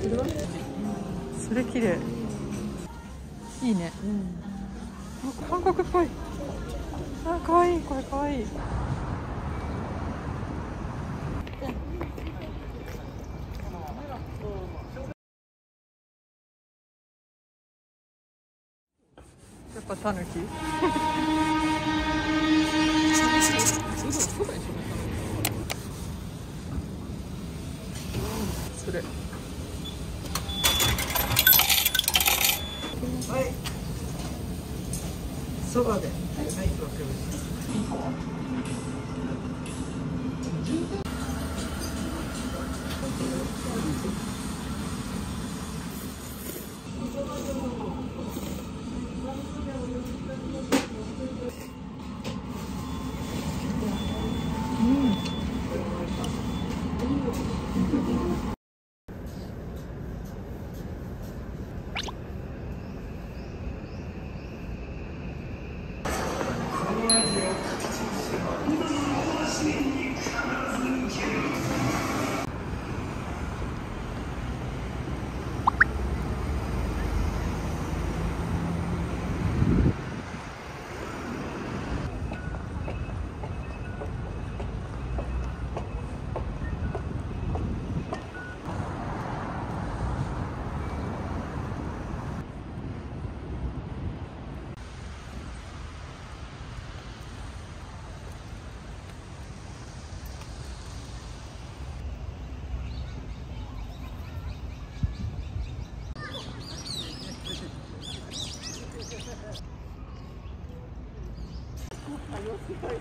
それ綺麗。いいね、うん、韓国っぽい。あ可愛い。これ可愛い。やっぱタヌキ。そ れはい。そばで。はい、わかりました。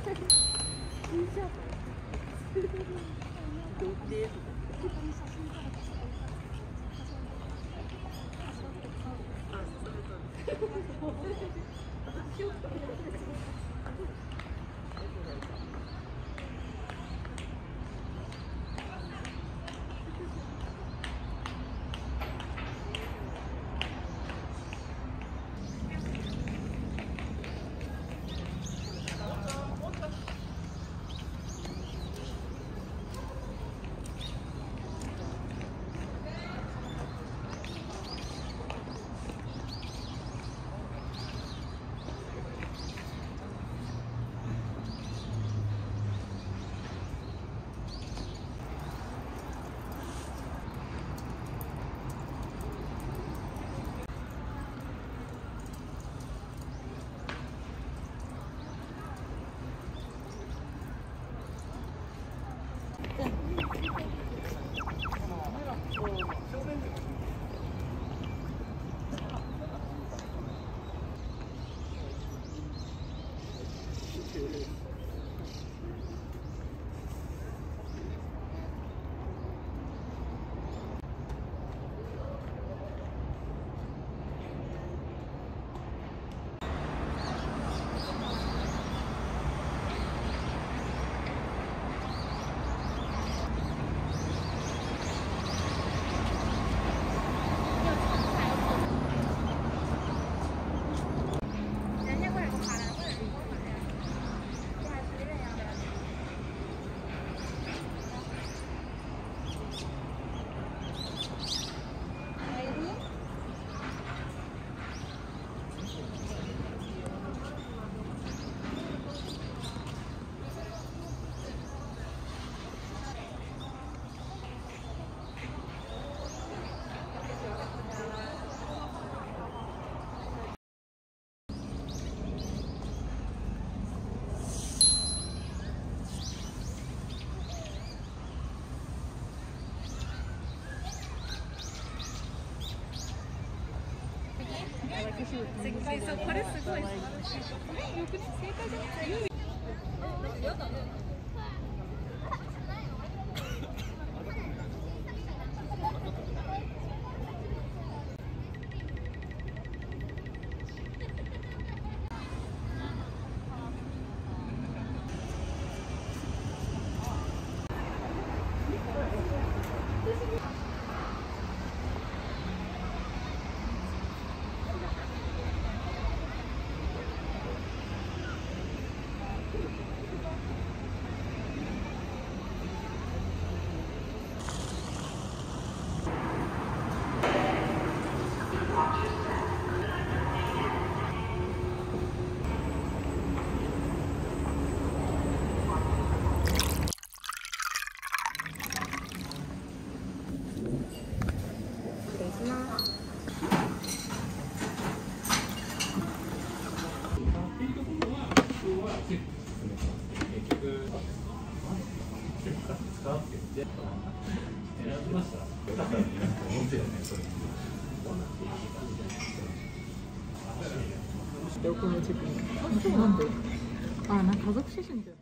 正 解そうこれすごい。よくね正解じゃない。でこの自分なんであなんか家族写真みたいな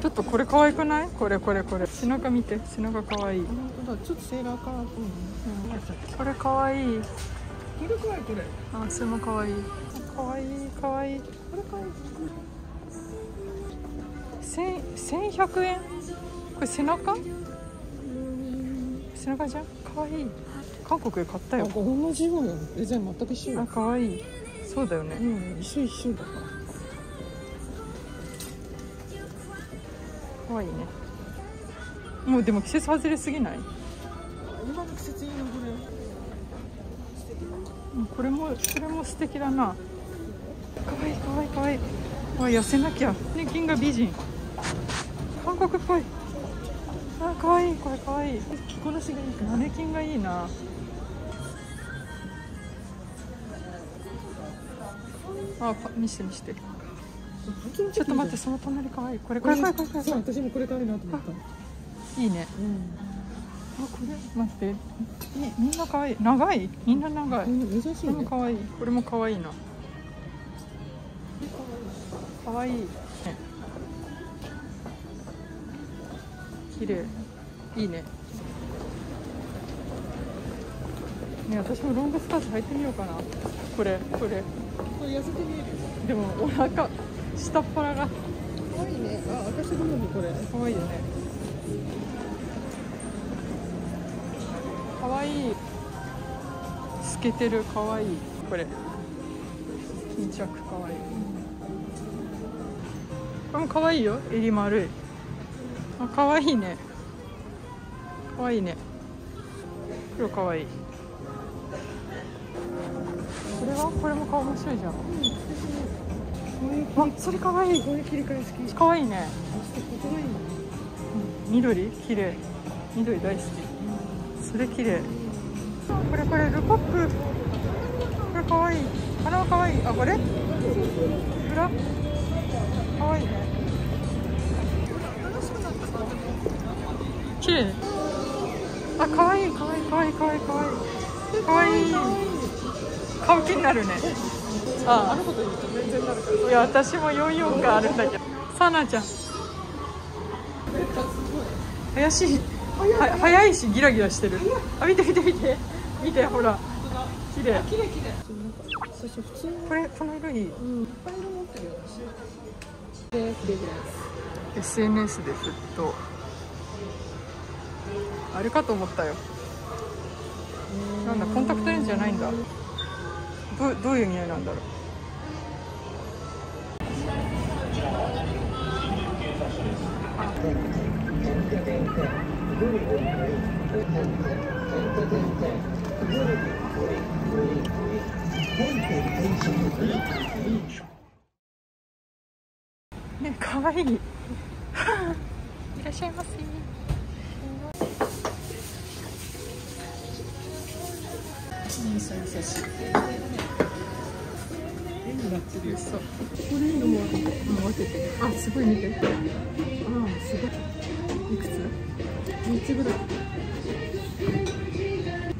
ちょっとこれ可愛くない？これこれこれ。背中見て背中可愛い、うん、本当だ。ちょっとセーラーカラーっぽいね。これ可愛いこれ可愛いこれあそれも可愛い。可愛い可愛い。これ可愛い千千百円これ背中？背中じゃん？可愛い。韓国で買ったあよ同じようなデザイン全く一緒あよ可愛い。そうだよね。うん一緒一緒だから。可愛いね。もうでも季節外れすぎない？今の季節いいの？これ。うんこれもこれも素敵だな。可愛い可愛い可愛いわ痩せなきゃ。ね銀が美人。韓国っぽい。あ可愛いこれ可愛い着こなしがいいマネキンがいいな。あパ見して見して。ちょっと待ってその隣可愛いこれこれこれこれこれ。そう私もこれ可愛いなと思った。いいね。うん。あこれ待って。みみんな可愛い。長い？みんな長い。こうん珍しいれもね可愛い。これも可愛いな。可愛い。ね。綺麗。いいね。ね私もロングスカート履いてみようかな。これこれ。これ痩せて見えるよ。でもお腹下っ腹が。可愛いね。あ私好みこれ。可愛いよね可愛い。透けてる可愛い。これ。巾着可愛い。これも可愛いよ。襟丸。いあ可愛いね。可愛いね。黒可愛い。これは？これも顔面白いじゃん。こういうあそれ可愛い。こういう切り替え好き。可愛いね。そしてここがいいね緑？綺麗。緑大好きそれ綺麗。これこれルコック。これかわいい。鼻はかわいい。あこれ？裏？かわいいね。綺麗。あかわいい。かわいいかわいいかわいい。かわいい。かわいい買う気になるね。ああ。のこと言うと全然なるからいや私も44があるんだけど。さなちゃん。怪しい。は早いしギラギラしてる。あ見て見て見て。見てほら。綺麗。綺麗綺麗。最初普通のこれこの色いい。うん。いっぱい色持ってるよ私で綺麗です SNS でふっと。あれかと思ったよ。なんだコンタクトレンズじゃないんだ。どうどういう匂いなんだろうね可愛い。いらっしゃいませ。あすごい見てああすごいいくつ？三つぐらい。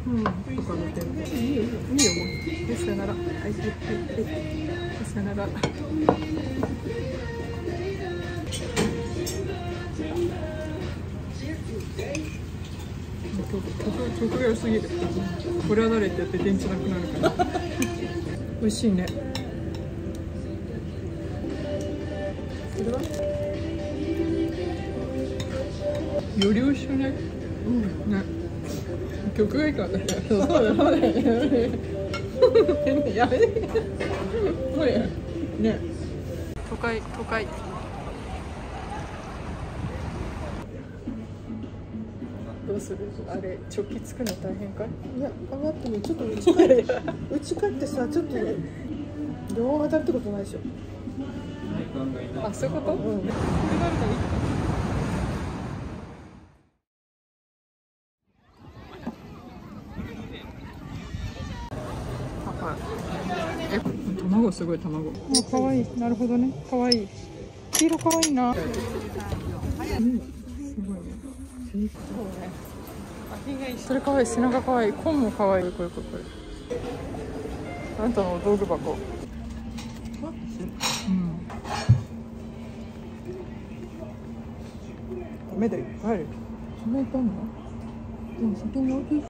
うん。とか見てるいいよ。いいよ。もうでさよなら。はい。はい。はい。はいさよなら。曲曲曲が良すぎる。これは誰ってやって電池なくなるから。美味しいねそれはより美味しい？ねうん。ね。曲がいいからねそうそうだよ。そうだよやめて。そうや。ね。都会都会。どうする？あれチョッキ作るの大変かい？いや上がってもちょっとうち帰ってうち帰ってさちょっと両方当たるってことないでしょ。あそういうこと、うん。これがあるからいいパパえ卵すごい卵。あ可愛い。なるほどね。可愛い。黄色可愛いな。すごいね。それ可愛い。背中可愛い。紺も可愛い。これこれこれあんたの道具箱。うん。ダメだよ帰る決めたの？でも先に置いて